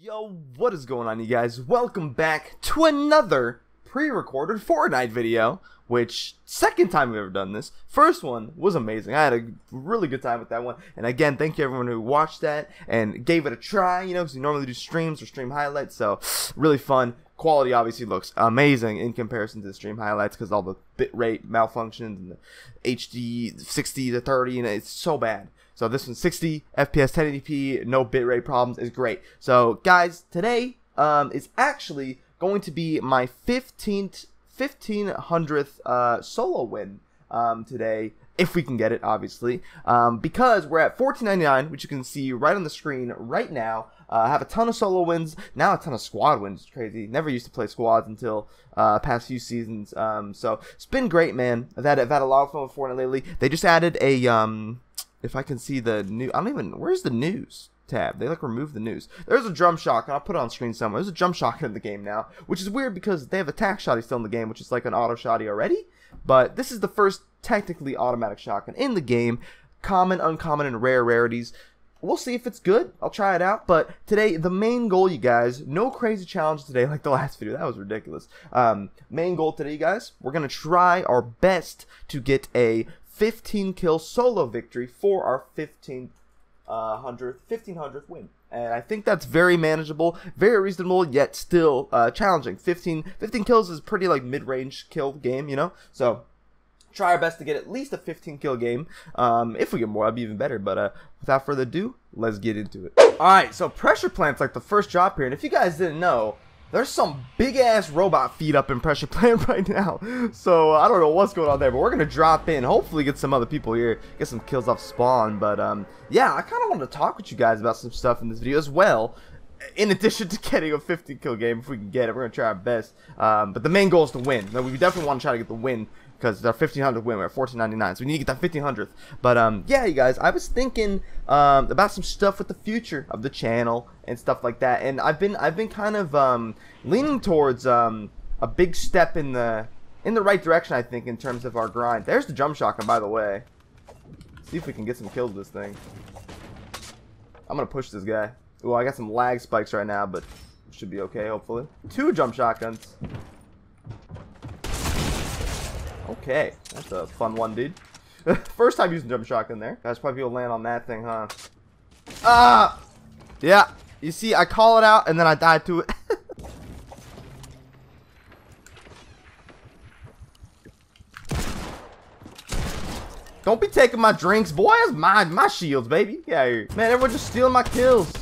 Yo, what is going on you guys? Welcome back to another pre-recorded Fortnite video, which second time we've ever done this. First one was amazing. I had a really good time with that one. And again, thank you everyone who watched that and gave it a try, you know, because we normally do streams or stream highlights, so really fun. Quality obviously looks amazing in comparison to the stream highlights because all the bitrate malfunctions and the HD 60 to 30 and it's so bad. So this one's 60 FPS 1080p, no bitrate problems, is great. So guys, today um, is actually going to be my 15th 1500th uh, solo win um, today, if we can get it, obviously, um, because we're at 14.99, which you can see right on the screen right now. Uh, I have a ton of solo wins, now a ton of squad wins. It's crazy. Never used to play squads until uh, past few seasons. Um, so it's been great, man. I've had, I've had a lot of fun with Fortnite lately. They just added a um, if I can see the new, I don't even. Where's the news tab? They like remove the news. There's a drum shock, and I'll put it on screen somewhere. There's a drum shock in the game now, which is weird because they have a attack shotty still in the game, which is like an auto shotty already. But this is the first technically automatic shotgun in the game. Common, uncommon, and rare rarities. We'll see if it's good. I'll try it out. But today, the main goal, you guys, no crazy challenge today like the last video. That was ridiculous. Um, main goal today, you guys, we're going to try our best to get a 15 kill solo victory for our 15th uh, 100th, 1500th win. And I think that's very manageable, very reasonable, yet still uh, challenging. 15, 15 kills is pretty like mid-range kill game, you know? So try our best to get at least a 15 kill game. Um, if we get more, that'd be even better. But uh, without further ado, let's get into it. All right, so pressure plant's like the first drop here, and if you guys didn't know, there's some big ass robot feet up in pressure plant right now. So I don't know what's going on there, but we're gonna drop in. Hopefully get some other people here, get some kills off spawn. But um, yeah, I kind of wanted to talk with you guys about some stuff in this video as well. In addition to getting a 50 kill game, if we can get it, we're gonna try our best. Um, but the main goal is to win. Now, we definitely want to try to get the win because our 1500 win. We're at 1499, so we need to get that 1500th. But um, yeah, you guys, I was thinking um, about some stuff with the future of the channel and stuff like that, and I've been I've been kind of um, leaning towards um, a big step in the in the right direction, I think, in terms of our grind. There's the jump shotgun, by the way. see if we can get some kills with this thing. I'm gonna push this guy. Well, I got some lag spikes right now, but should be okay, hopefully. Two jump shotguns. Okay, that's a fun one, dude. First time using jump shotgun there. That's probably will land on that thing, huh? Ah! Yeah, you see, I call it out and then I die to it. Don't be taking my drinks, boy. That's my my shields, baby. Yeah, man, everyone just stealing my kills.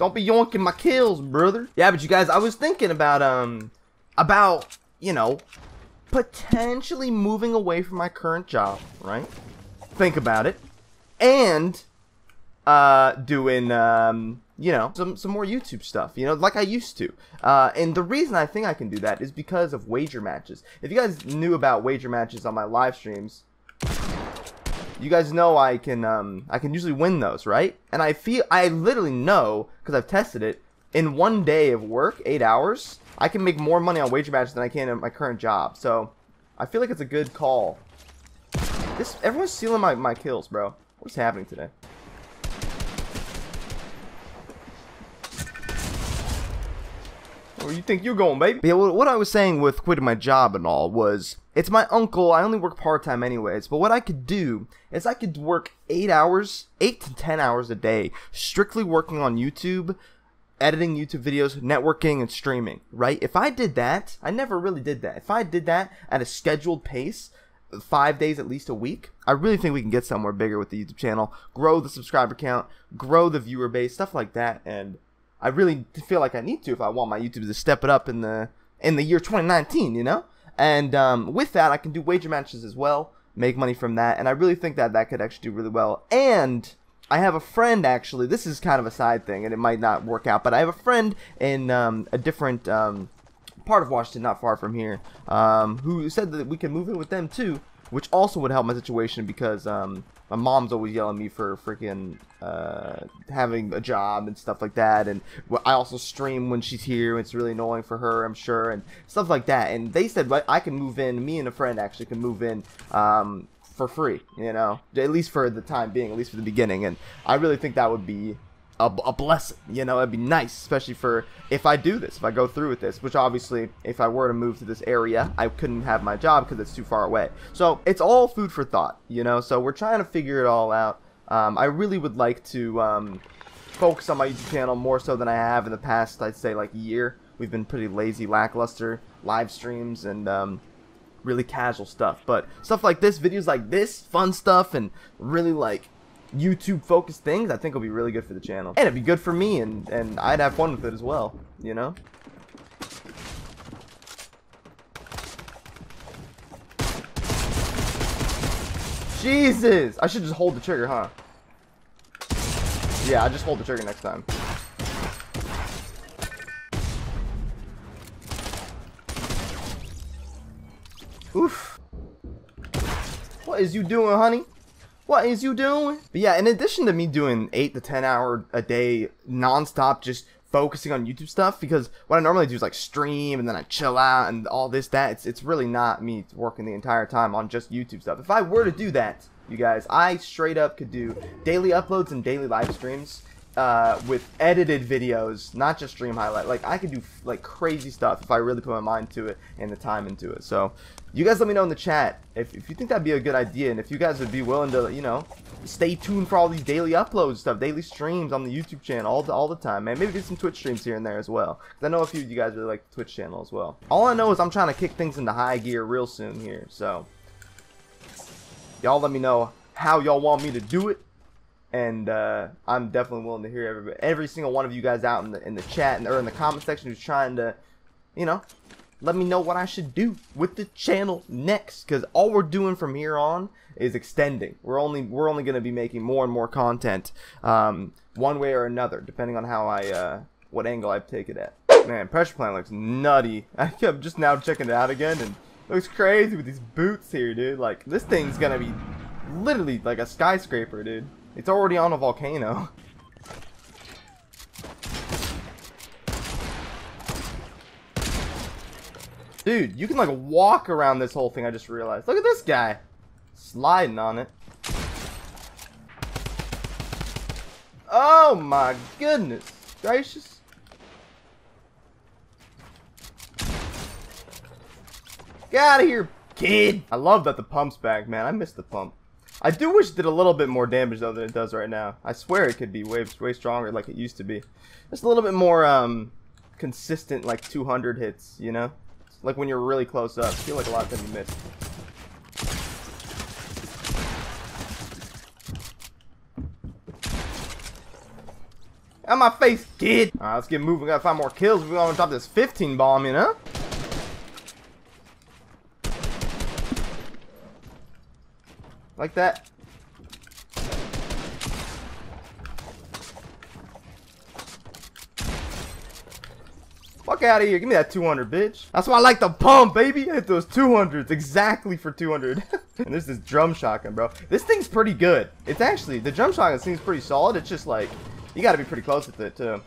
Don't be yoinking my kills, brother. Yeah, but you guys, I was thinking about, um, about, you know, potentially moving away from my current job, right? Think about it. And, uh, doing, um, you know, some, some more YouTube stuff, you know, like I used to. Uh, and the reason I think I can do that is because of wager matches. If you guys knew about wager matches on my live streams, you guys know I can um, I can usually win those, right? And I feel I literally know because I've tested it. In one day of work, eight hours, I can make more money on wager matches than I can in my current job. So I feel like it's a good call. This everyone's stealing my my kills, bro. What's happening today? Where you think you're going, baby? yeah, what I was saying with quitting my job and all was, it's my uncle. I only work part time anyways. But what I could do is I could work eight hours, eight to ten hours a day, strictly working on YouTube, editing YouTube videos, networking, and streaming. Right? If I did that, I never really did that. If I did that at a scheduled pace, five days at least a week, I really think we can get somewhere bigger with the YouTube channel, grow the subscriber count, grow the viewer base, stuff like that, and I really feel like I need to if I want my YouTube to step it up in the in the year 2019, you know. And um, with that, I can do wager matches as well, make money from that, and I really think that that could actually do really well. And I have a friend actually. This is kind of a side thing, and it might not work out, but I have a friend in um, a different um, part of Washington, not far from here, um, who said that we can move in with them too, which also would help my situation because um, my mom's always yelling at me for freaking uh, having a job and stuff like that. And I also stream when she's here. It's really annoying for her, I'm sure, and stuff like that. And they said I can move in. Me and a friend actually can move in um, for free, you know, at least for the time being, at least for the beginning. And I really think that would be a, a, blessing. You know, it'd be nice, especially for if I do this, if I go through with this, which obviously, if I were to move to this area, I couldn't have my job because it's too far away. So it's all food for thought, you know, so we're trying to figure it all out. Um, I really would like to um, focus on my YouTube channel more so than I have in the past, I'd say like year. We've been pretty lazy, lackluster live streams and um, really casual stuff. But stuff like this, videos like this, fun stuff, and really like YouTube focused things, I think it'll be really good for the channel. And it'd be good for me, and, and I'd have fun with it as well, you know? Jesus! I should just hold the trigger, huh? Yeah, I just hold the trigger next time. Oof. What is you doing, honey? What is you doing? But yeah, in addition to me doing 8 to 10 hour a day non-stop just focusing on YouTube stuff because what I normally do is like stream and then I chill out and all this that it's it's really not me working the entire time on just YouTube stuff. If I were to do that, you guys, I straight up could do daily uploads and daily live streams uh, with edited videos, not just stream highlight. Like I could do like crazy stuff if I really put my mind to it and the time into it. So you guys let me know in the chat if, if you think that'd be a good idea and if you guys would be willing to, you know, stay tuned for all these daily uploads stuff, daily streams on the YouTube channel all the, all the time, man. Maybe do some Twitch streams here and there as well. Cause I know a few of you guys really like the Twitch channel as well. All I know is I'm trying to kick things into high gear real soon here. So y'all let me know how y'all want me to do it and uh, I'm definitely willing to hear every every single one of you guys out in the in the chat and, or in the comment section who's trying to, you know, let me know what I should do with the channel next. Because all we're doing from here on is extending. We're only we're only going to be making more and more content, um, one way or another, depending on how I uh, what angle I take it at. Man, pressure plant looks nutty. I'm just now checking it out again and looks crazy with these boots here, dude. Like this thing's gonna be literally like a skyscraper, dude. It's already on a volcano. Dude, you can like walk around this whole thing, I just realized. Look at this guy. Sliding on it. Oh my goodness gracious. Get out of here, kid. I love that the pump's back, man. I miss the pump. I do wish it did a little bit more damage though than it does right now. I swear it could be way way stronger like it used to be. Just a little bit more um consistent like 200 hits, you know? Like when you're really close up. I feel like a lot of them you miss. Out my face, kid! Alright, let's get moving. We gotta find more kills. We want to drop this 15 bomb, you know? Like that. Fuck out of here. Give me that 200, bitch. That's why I like the pump, baby. I hit those 200s exactly for 200. and this drum shotgun, bro. This thing's pretty good. It's actually, the drum shotgun seems pretty solid. It's just like, you gotta be pretty close with it, too.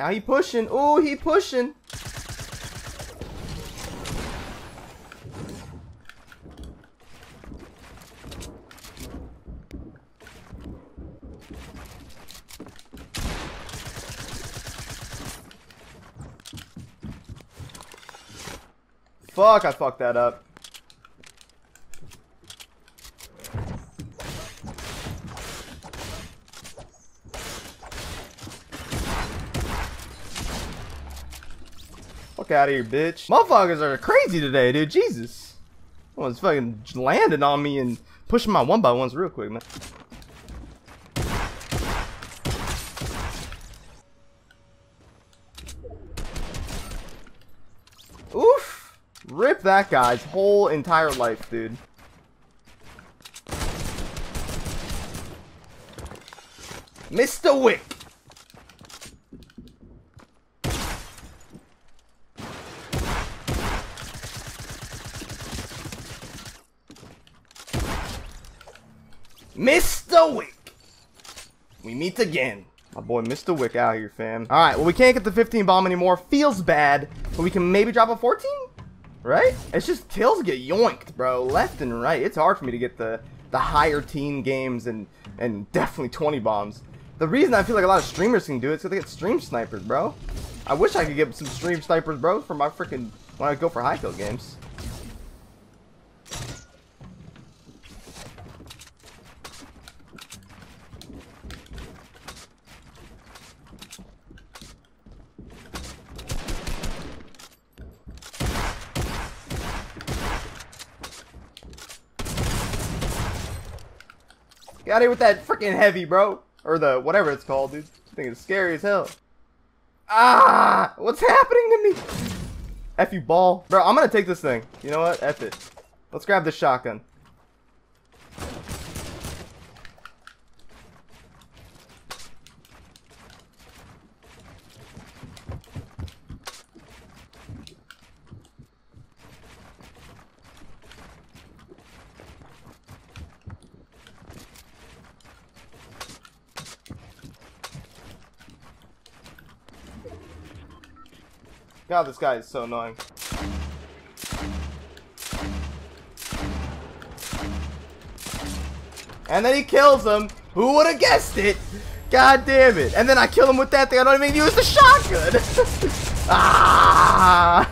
Now he pushing. Ooh, he pushing. Fuck, I fucked that up. Fuck out of here, bitch. Motherfuckers are crazy today, dude. Jesus. Someone's fucking landing on me and pushing my one by ones real quick, man. Rip that guy's whole entire life, dude. Mr. Wick! Mr. Wick! We meet again. My boy Mr. Wick out here, fam. Alright, well we can't get the 15 bomb anymore. Feels bad. But we can maybe drop a 14? Right? It's just kills get yoinked, bro. Left and right. It's hard for me to get the, the higher teen games and, and definitely 20 bombs. The reason I feel like a lot of streamers can do it is because they get stream snipers, bro. I wish I could get some stream snipers, bro, for my freaking when I go for high kill games. Get out of here with that freaking heavy, bro. Or the, whatever it's called, dude. I think it's scary as hell. Ah! What's happening to me? F you ball. Bro, I'm gonna take this thing. You know what? F it. Let's grab the shotgun. God, this guy is so annoying. And then he kills him. Who would have guessed it? God damn it. And then I kill him with that thing. I don't even use the shotgun. ah!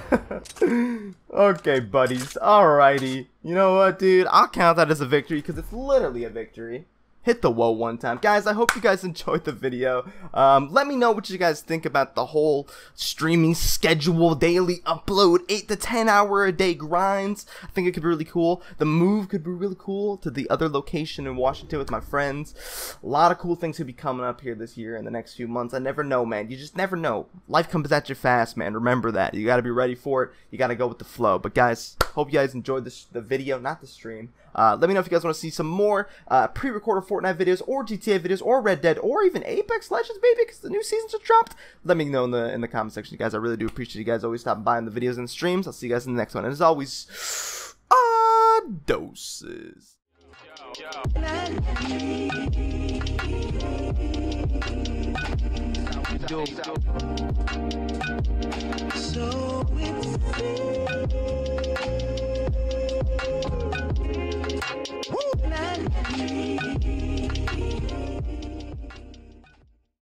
okay, buddies. Alrighty. You know what, dude? I'll count that as a victory because it's literally a victory hit the whoa one time. Guys, I hope you guys enjoyed the video. Um, let me know what you guys think about the whole streaming schedule, daily upload, 8 to 10 hour a day grinds. I think it could be really cool. The move could be really cool to the other location in Washington with my friends. A lot of cool things could be coming up here this year in the next few months. I never know, man. You just never know. Life comes at you fast, man. Remember that. You gotta be ready for it. You gotta go with the flow. But guys, hope you guys enjoyed this, the video, not the stream. Uh, let me know if you guys want to see some more uh, pre-recorded Fortnite videos or GTA videos or Red Dead or even Apex Legends, baby, because the new seasons just dropped. Let me know in the in the comment section, you guys. I really do appreciate you guys always stopping by in the videos and streams. I'll see you guys in the next one. And as always, ah, doses. So